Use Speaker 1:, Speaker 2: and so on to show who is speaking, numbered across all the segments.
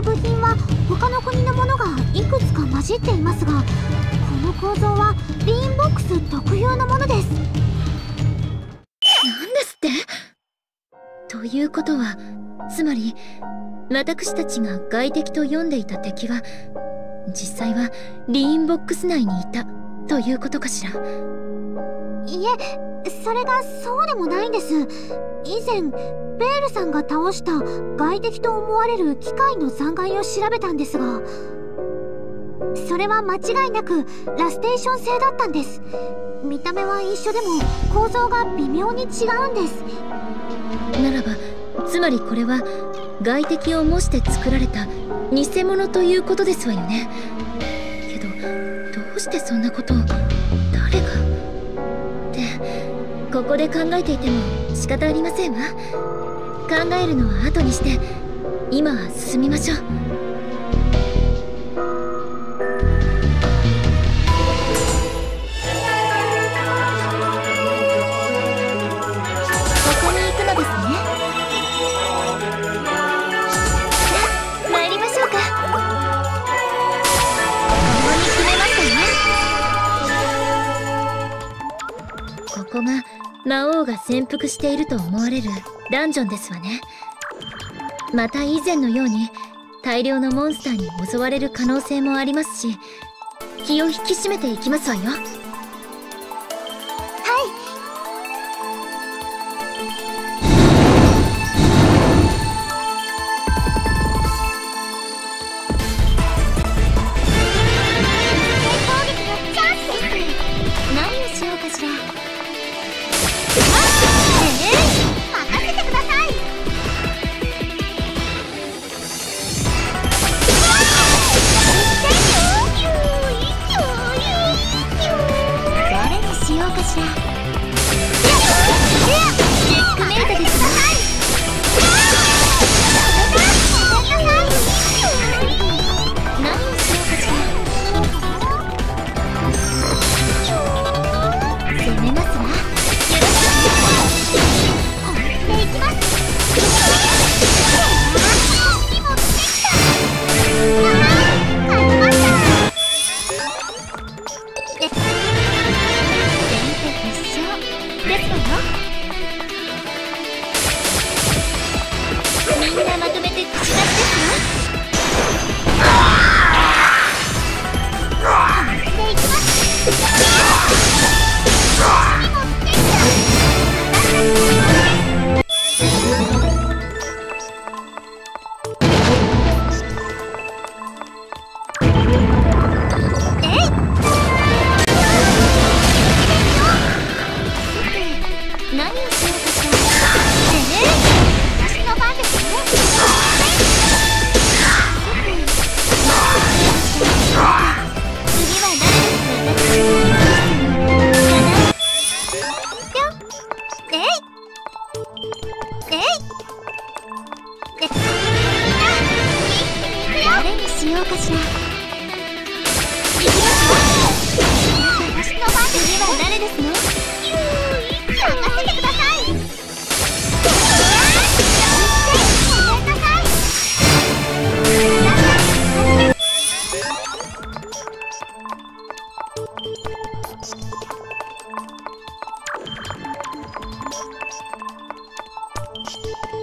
Speaker 1: る部品は他の国のものがいくつか混じっていますがこの構造はリーンボックス特有のものです。なんですって？ということはつまり私たちが外敵と読んでいた敵は実際はリーンボックス内にいたということかしら？いえそれがそうでもないんです。以前ベールさんが倒した外敵と思われる機械の残骸を調べたんですがそれは間違いなくラステーション製だったんです。見た目は一緒でも構造が微妙に違うんです。ならばつまりこれは外敵を模して作られた偽物ということですわよね。けどどうしてそんなことを誰が？ってここで考えていても仕方ありませんわ。考えるのは後にして今は進みましょう。ここに行くのですね。さあ参りましょうか。ここに決めましたよここが魔王が潜伏していると思われるダンジョンですわね。また以前のように大量のモンスターに襲われる可能性もありますし気を引き締めていきますわよ。
Speaker 2: ですわよみんなまとめて口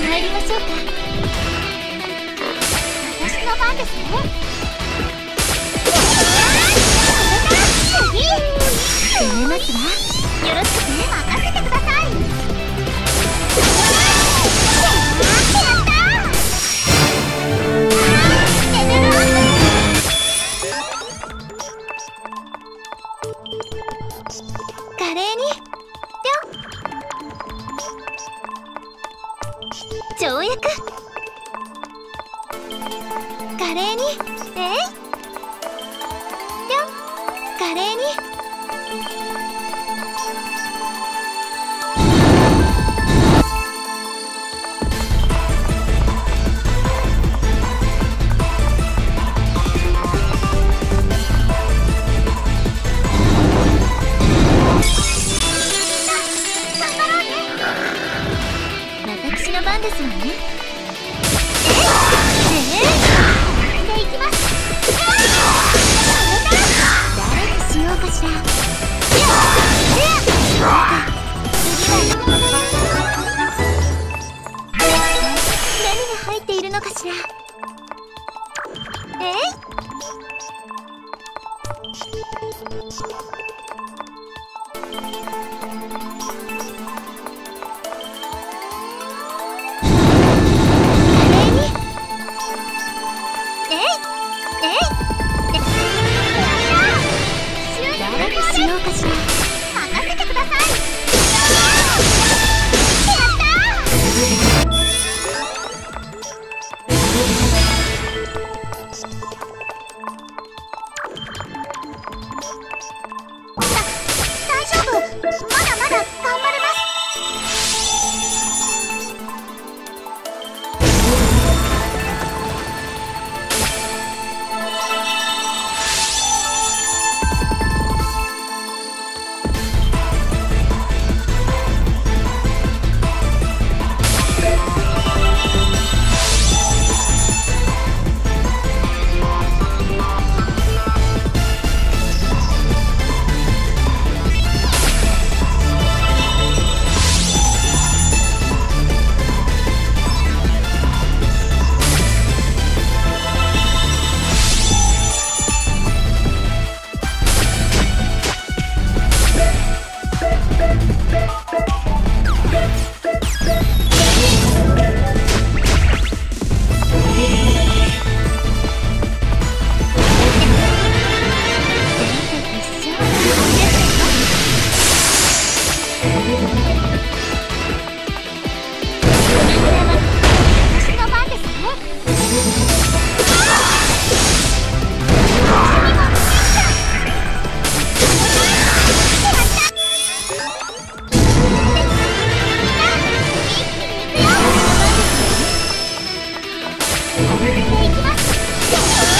Speaker 2: 参りましょうか。私の番ですね。攻めますわ。よろしくね。任せてください。Let's go!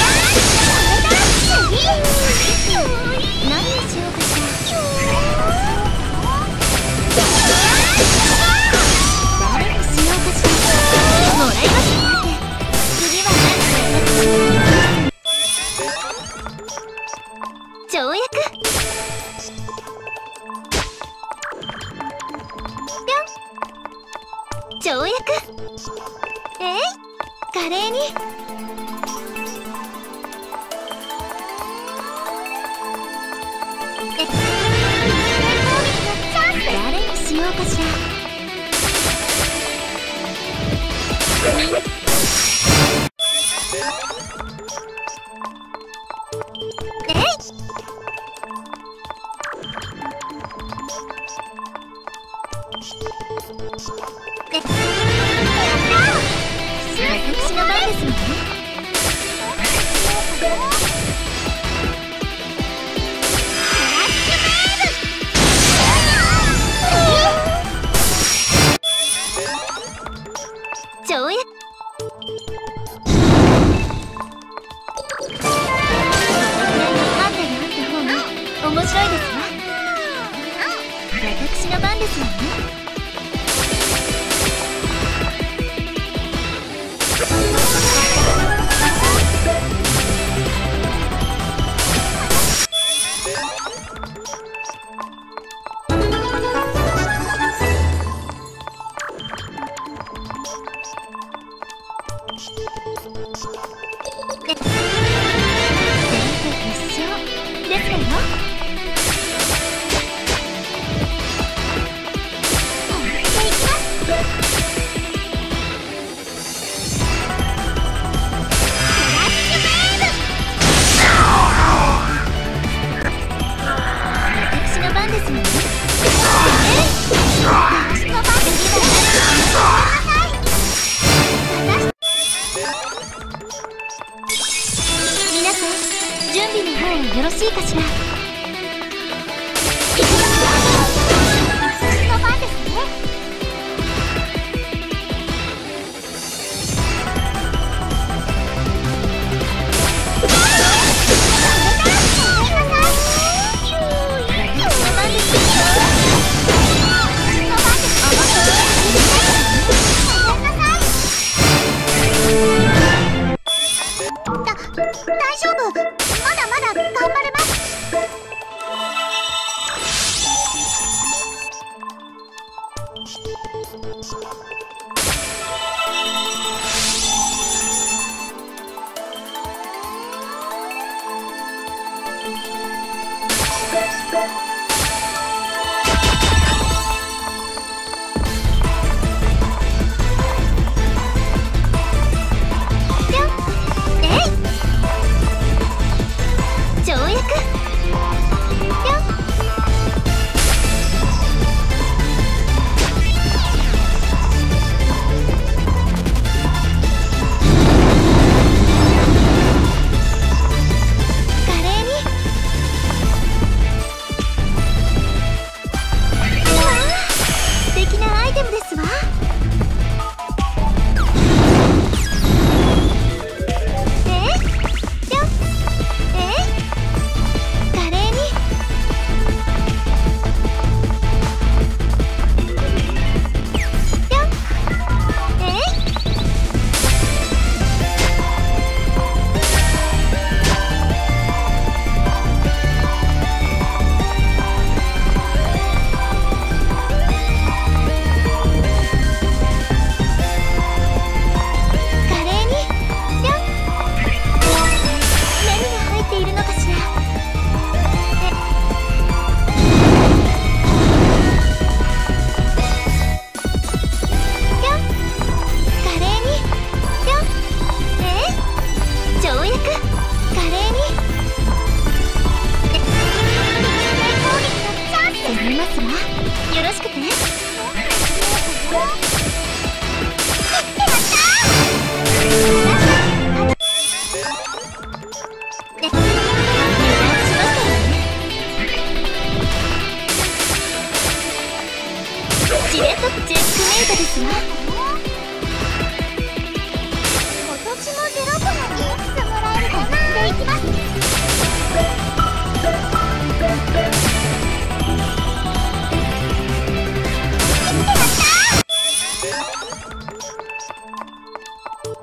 Speaker 2: 白いですわ私の番ですわね。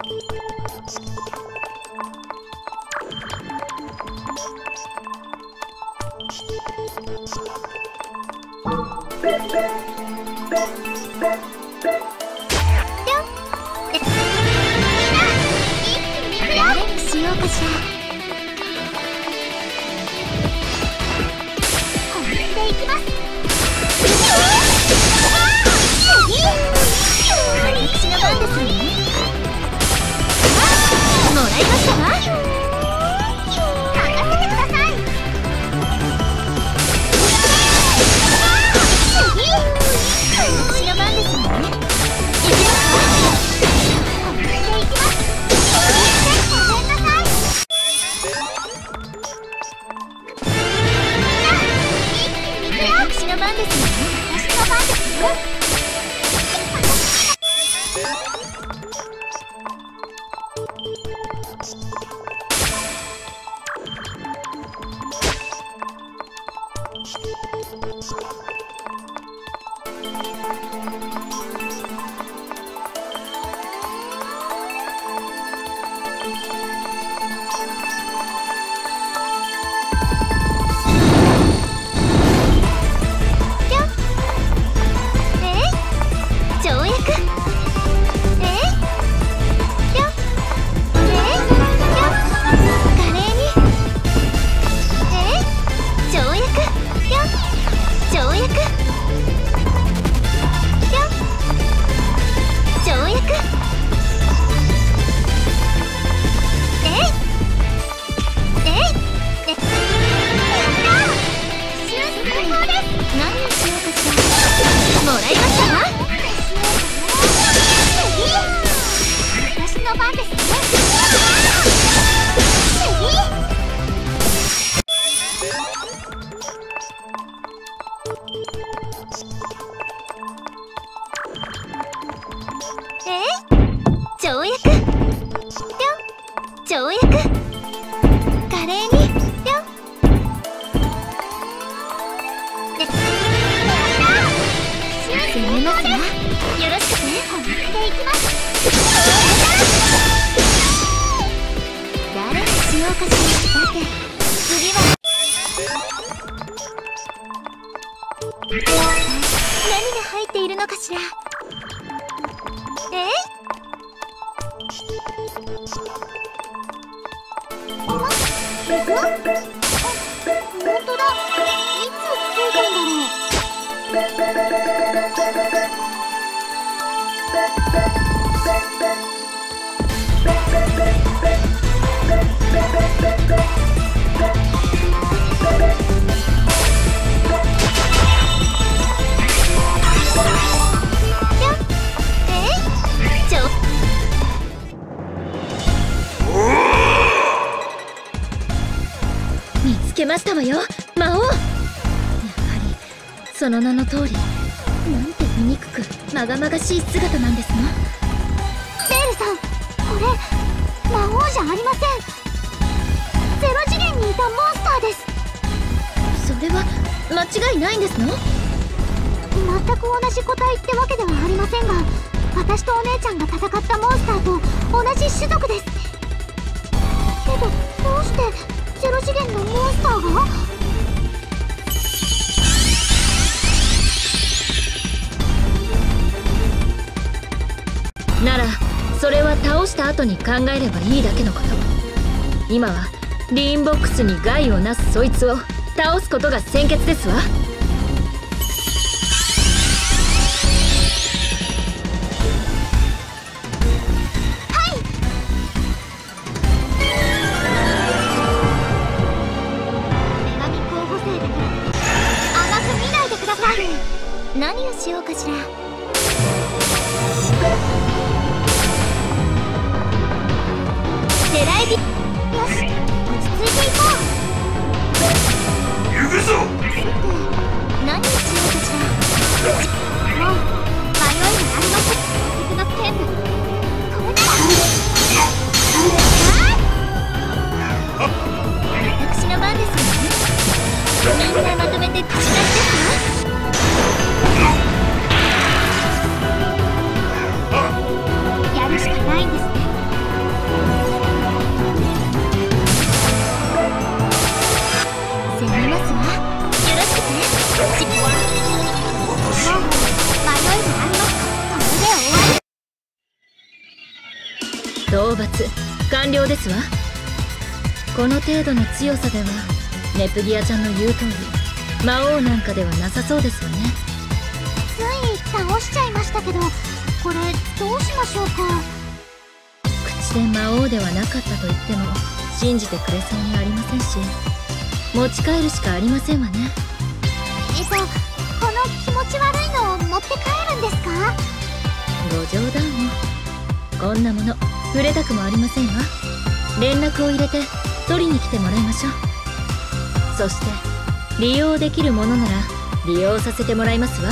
Speaker 2: しようかしら。何が入っているのかしら？え？本当だ。いつつけたんだろう
Speaker 1: その名の通り。なんて醜くまがまがしい姿なんですの。
Speaker 2: セールさんこれ魔王じゃありません。ゼロ次元にいたモンスターです。
Speaker 1: それは間違いないんですの？
Speaker 2: 全く同じ個体ってわけではありませんが私とお姉ちゃんが戦ったモンスターと同じ種族です。けどどうしてゼロ次元のモンスターが
Speaker 1: ならそれは倒した後に考えればいいだけのこと今はリーンボックスに害をなすそいつを倒すことが先決ですわ討伐完了ですわ。この程度の強さではネプギアちゃんの言う通り魔王なんかではなさそうですわね。
Speaker 2: つい倒しちゃいましたけどこれどうしましょうか？
Speaker 1: 口で魔王ではなかったと言っても信じてくれそうにありませんし持ち帰るしかありませんわね。
Speaker 2: えっとこの気持ち悪いのを持って帰るんですか？
Speaker 1: ご冗談を。こんなもの触れたくもありませんわ。連絡を入れて取りに来てもらいましょう。そして利用できるものなら利用させてもらいますわ。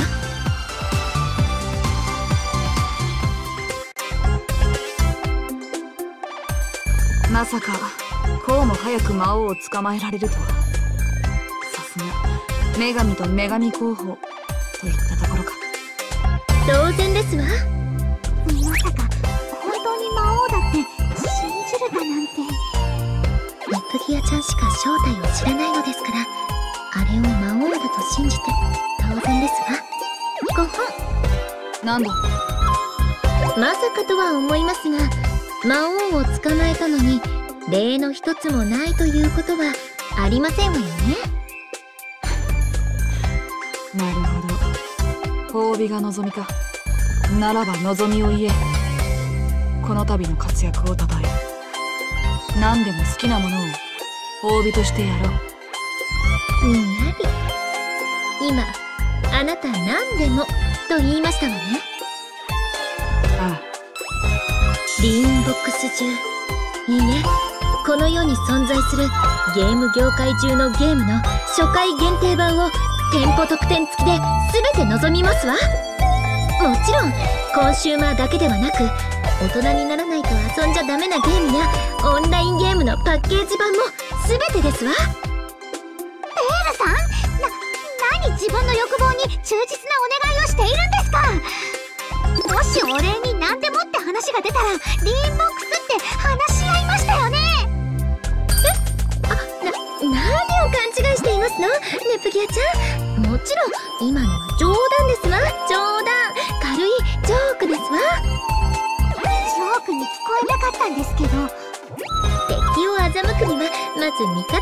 Speaker 3: まさかこうも早く魔王を捕まえられるとは。さすが女神と女神候補といったところか。
Speaker 1: 当然ですわ
Speaker 2: 信じるだなんて。
Speaker 1: ネプギアちゃんしか正体を知らないのですから。あれを魔王だと信じて当然ですわ。ご本
Speaker 3: なんだ？
Speaker 1: まさかとは思いますが魔王を捕まえたのに例の一つもないということはありませんわよね。
Speaker 3: なるほど。褒美が望みか。ならば望みを言え。この度の活躍をたたえ何でも好きなものを褒美としてやろう。
Speaker 1: にやり今あなた何でもと言いましたわね。
Speaker 3: あ
Speaker 1: リーンボックス中。いいえこの世に存在するゲーム業界中のゲームの初回限定版を店舗特典付きで全て望みますわ。もちろんコンシューマーだけではなく大人にならないと遊んじゃダメなゲームやオンラインゲームのパッケージ版も全てですわ。
Speaker 2: ベールさんな何自分の欲望に忠実なお願いをしているんですか？もしお礼に何でもって話が出たらリーンボックスって話し合いましたよね。
Speaker 1: な何を勘違いしていますの？ネプギアちゃん。もちろん今のは冗談ですわ。冗談。軽いジョークですわ
Speaker 2: ークに聞こえなかったんですけど
Speaker 1: 敵を欺くにはまず味方か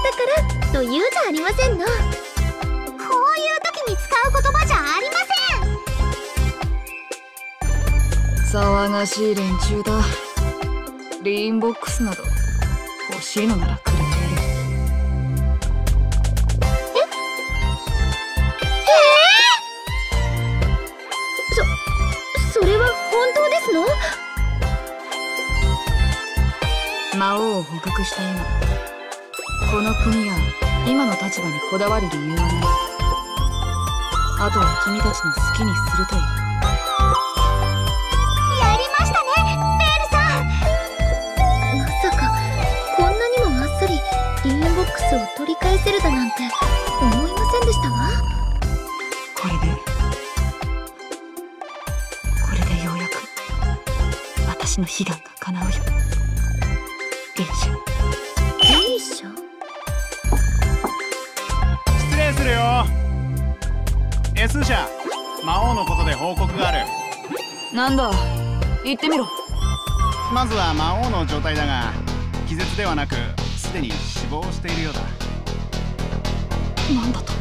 Speaker 1: らというじゃありませんの。
Speaker 2: こういう時に使う言葉じゃありません。
Speaker 3: 騒がしい連中だ。リーンボックスなど欲しいのなら魔王を捕獲した今この国や今の立場にこだわる理由はない。あとは君たちの好きにするといい
Speaker 2: やりましたねベールさん。
Speaker 1: まさかこんなにもあっさりリーンボックスを取り返せるだなんて思いませんでしたわ。
Speaker 3: これでこれでようやく私の悲願
Speaker 4: 報告がある。
Speaker 3: なんだ？言ってみろ。
Speaker 4: まずは魔王の状態だが気絶ではなくすでに死亡しているようだ。
Speaker 3: なんだと？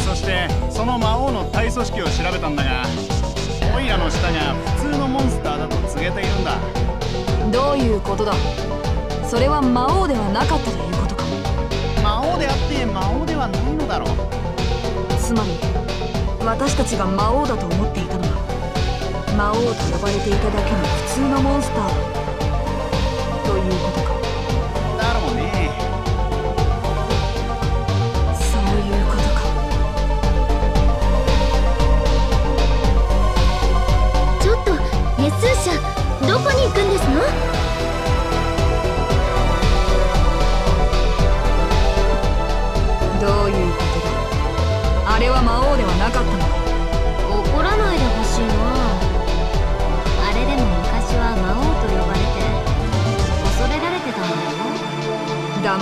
Speaker 4: そしてその魔王の体組織を調べたんだがオイラの舌が普通のモンスターだと告げているんだ。
Speaker 3: どういうことだ？それは魔王ではなかったということか
Speaker 4: 魔王であって魔王ではないのだろう。
Speaker 3: つまり私たちが魔王だと思っていたのは魔王と呼ばれていただけの普通のモンスターということか。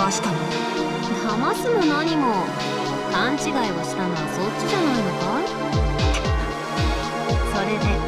Speaker 4: だ
Speaker 5: よ
Speaker 3: 騙したの。
Speaker 5: 騙すも何も。勘違いをしたのはそっちじゃないのかい？それで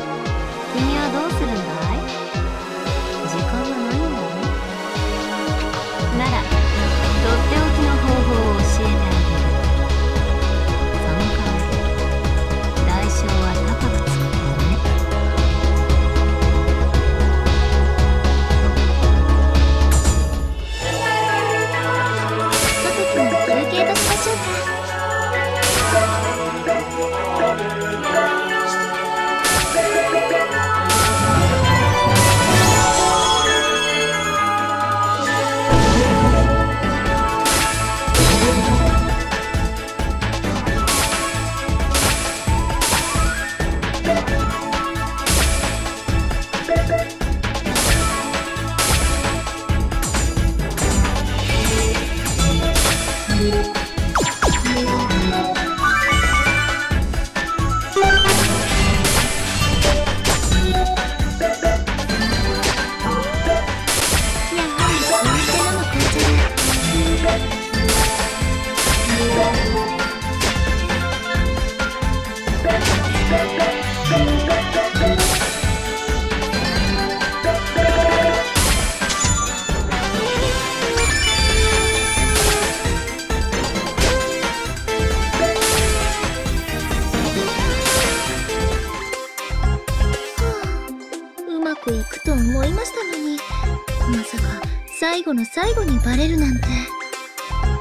Speaker 1: ま
Speaker 2: さ
Speaker 1: か最後の最後にバレるなんて。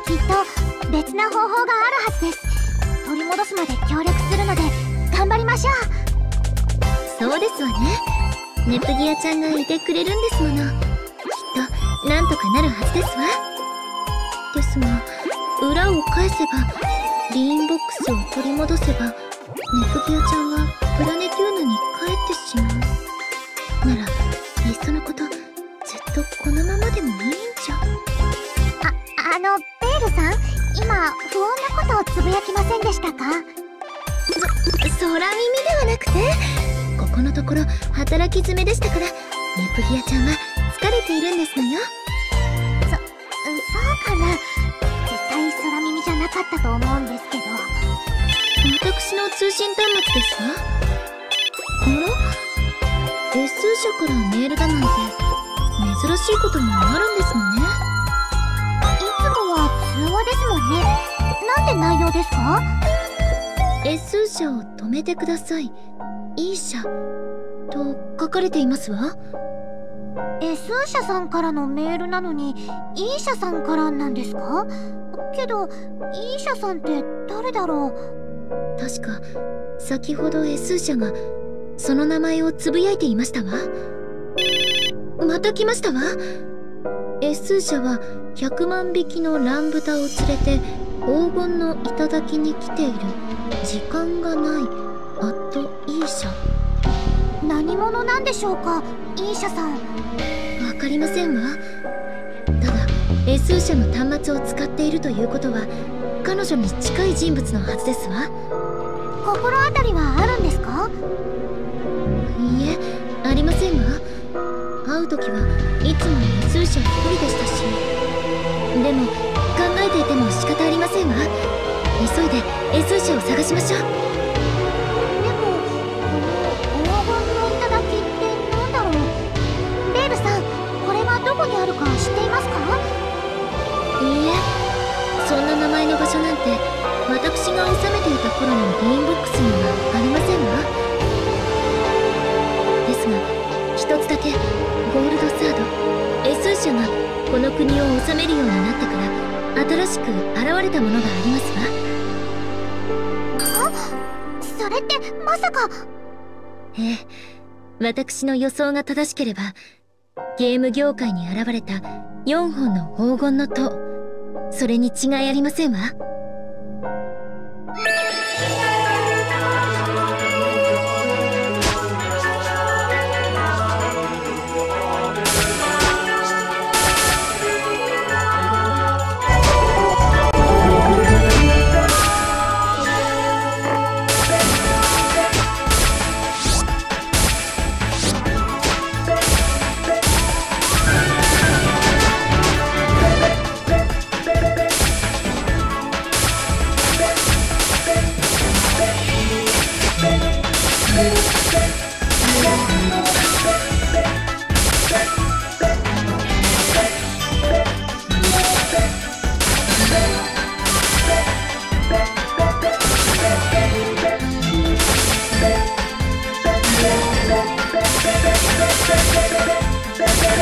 Speaker 2: きっと別な方法があるはずです。取り戻すまで協力するので頑張りましょう。
Speaker 1: そうですわね。ネプギアちゃんがいてくれるんですもの。きっとなんとかなるはずですわ。ですが裏を返せばリーンボックスを取り戻せばネプギアちゃんはプラネテューヌに帰ってしまう
Speaker 2: 今不穏なことをつぶやきませんでしたか？
Speaker 1: 空耳ではなくて？ここのところ働き詰めでしたからネプギアちゃんは疲れているんですのよ。
Speaker 2: そうかな。絶対空耳じゃなかったと思うんですけど。
Speaker 1: 私の通信端末ですわあら？S 社からメールだなんて珍しいこともあるんですのね
Speaker 2: ですもんね。なんて内容ですか
Speaker 1: ？S 社を止めてください。E 社。と書かれていますわ。
Speaker 2: S 社さんからのメールなのに E 社さんからなんですか？けど E 社さんって誰だろう？
Speaker 1: 確か先ほど S 社がその名前をつぶやいていましたわ。また来ましたわ S 社は100万匹のランブタを連れて黄金の頂に来ている。時間がない。アット E 社
Speaker 2: 何者なんでしょうか？E 社さん。
Speaker 1: わかりませんわ。ただ S 社の端末を使っているということは彼女に近い人物のはずですわ。
Speaker 2: 心当たりはあるんですか？
Speaker 1: いいえありませんわ。会う時はいつも S 社一人でしたしでも考えていても仕方ありませんわ。急いで S 社を探しましょう。
Speaker 2: でもこの黄金の頂って何だろう。ベールさんこれはどこにあるか知っていますか？
Speaker 1: いいえそんな名前の場所なんて私が治めていた頃のリーンボックスにはありませんわ。ですが一つだけゴールドサード S 社がこの国を治めるようになってから新しく現れたものがありますわ。
Speaker 2: それってまさか。
Speaker 1: ええ。私の予想が正しければゲーム業界に現れた4本の黄金の塔。それに違いありませんわ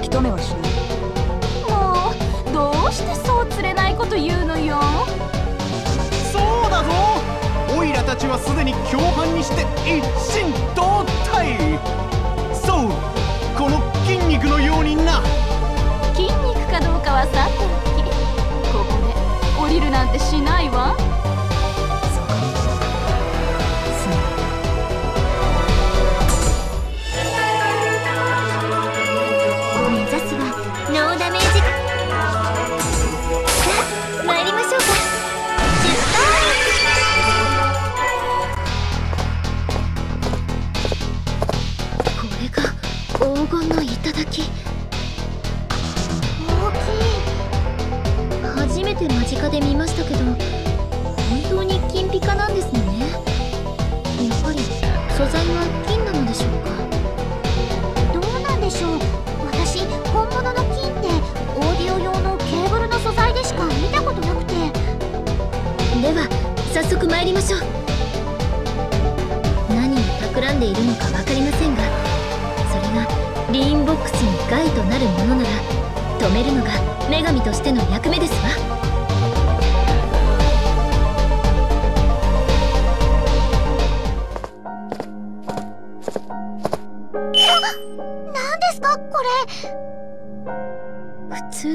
Speaker 3: き止めはしない。
Speaker 6: もうどうしてそう釣れないこと言うのよ。
Speaker 4: そうだぞ。オイラたちはすでに共犯にして一心同体。そうこの筋肉のようにな。
Speaker 6: 筋肉かどうかはさておき。ここで降りるなんてしないわ
Speaker 1: で見ましたけど本当に金ピカなんですね。やっぱり素材は金なのでしょうか？
Speaker 2: どうなんでしょう。私本物の金ってオーディオ用のケーブルの素材でしか見たことなくて。
Speaker 1: では早速参りましょう。何を企んでいるのか分かりませんがそれがリーンボックスに害となるものなら止めるのが女神としての役目です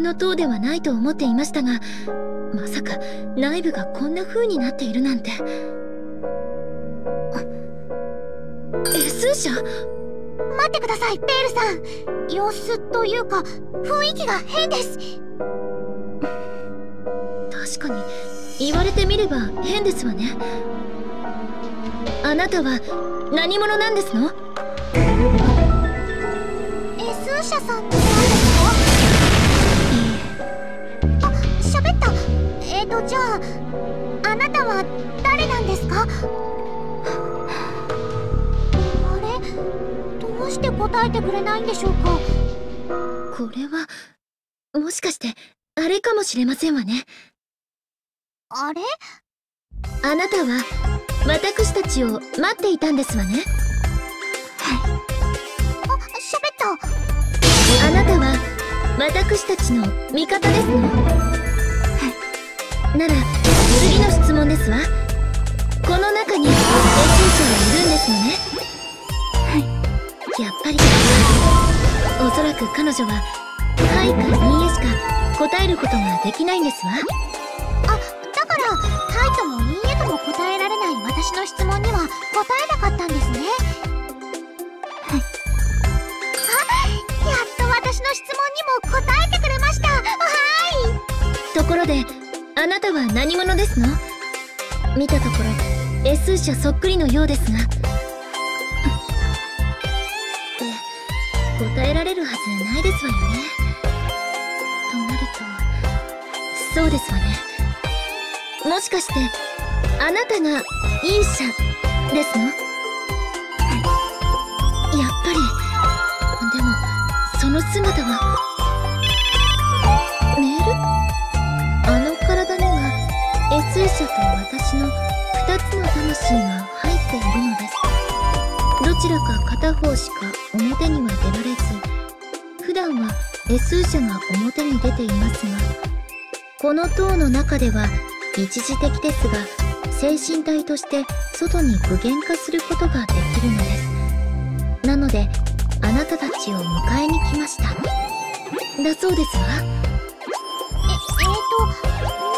Speaker 1: の塔ではないと思っていましたがまさか内部がこんな風になっているなんて。あ S 社
Speaker 2: 待ってくださいペールさん。様子というか雰囲気が変です。
Speaker 1: 確かに言われてみれば変ですわね。あなたは何者なんですの
Speaker 2: ？S 社さんっては誰なんですか？あれ？どうして答えてくれないんでしょうか？
Speaker 1: これはもしかしてあれかもしれませんわね。
Speaker 2: あれ？
Speaker 1: あなたは私たちを待っていたんですわね。
Speaker 2: あ喋った
Speaker 1: あなたは私たちの味方ですのはい。なら次の質問ですわ。この中に S 社はいるんですのね。はい。やっぱり。おそらく彼女は「はい」か「いいえ」しか答えることができないんですわ。
Speaker 2: あだから「はい」とも「いいえ」とも答えられない私の質問には答えなかったんですね。はい。あやっと私の質問にも答えてくれました。はい。
Speaker 1: ところであなたは何者ですの？見たところ S 社そっくりのようですが。って答えられるはずないですわよね。となるとそうですわね。もしかしてあなたが E 社ですの？やっぱり。でもその姿は S 社と私の2つの魂が入っているのです。どちらか片方しか表には出られず普段は S 社が表に出ていますがこの塔の中では一時的ですが精神体として外に具現化することができるのです。なのであなたたちを迎えに来ました。だそうですわ。
Speaker 2: ええーと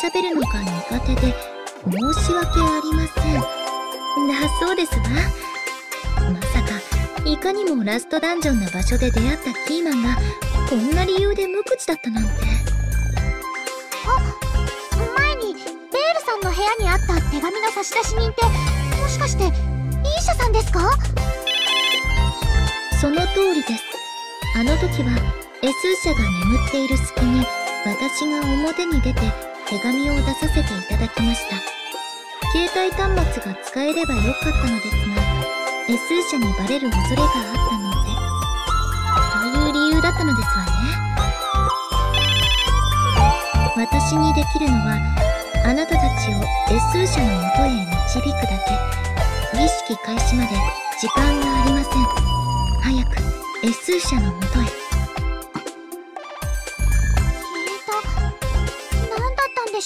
Speaker 1: 喋るのが苦手で申し訳ありません。だそうですわ。まさかいかにもラストダンジョンな場所で出会ったキーマンがこんな理由で無口だったなんて。
Speaker 2: 前にベールさんの部屋にあった手紙の差出人ってもしかしてイーシャさんですか？
Speaker 1: その通りです。あの時は S 社が眠っている隙に私が表に出て手紙を出させていただきました。携帯端末が使えればよかったのですが S 社にバレる恐れがあったのでという理由だったのですわね。私にできるのはあなたたちを S 社のもとへ導くだけ。儀式開始まで時間がありません。早く S 社のもとへ。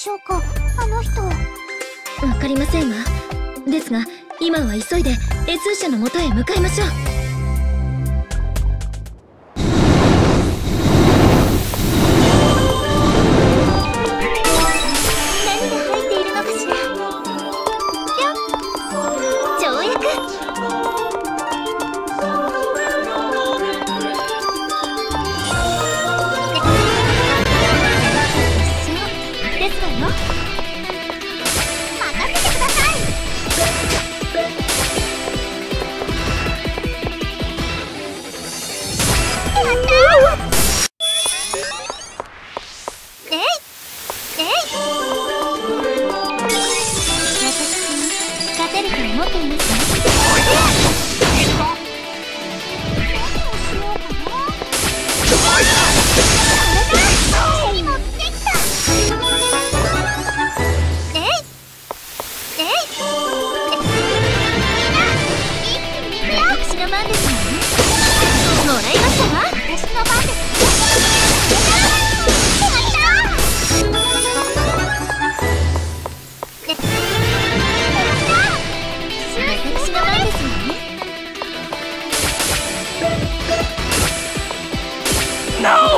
Speaker 2: しょうかあの人。
Speaker 1: わかりませんわ。ですが今は急いで S 社のもとへ向かいましょう。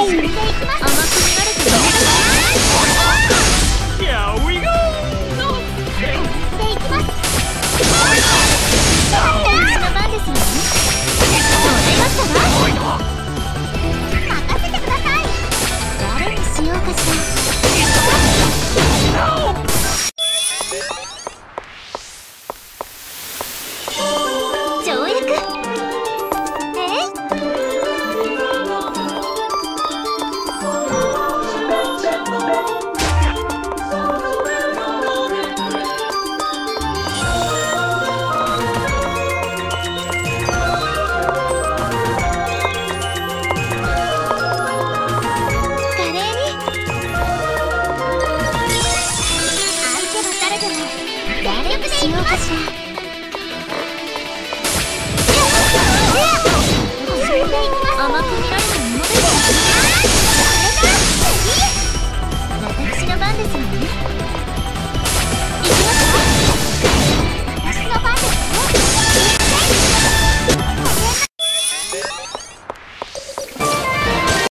Speaker 2: それでいきます。甘く見られてる
Speaker 4: Here we go!
Speaker 2: で